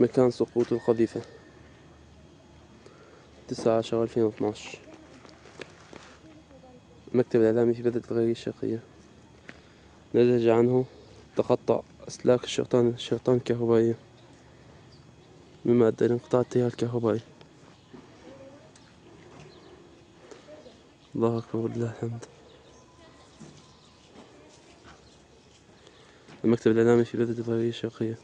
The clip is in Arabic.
مكان سقوط القذيفة تسعة عشر ألفين واثناش المكتب الإعلامي في بلدة الغرية الشرقية. نتج عنه تقطع أسلاك الشرطان الشرطان الكهربائية مما أدى لانقطاع التيار الكهربائي. الله أكبر ولله الحمد. المكتب الإعلامي في بلدة الغربية الشرقية.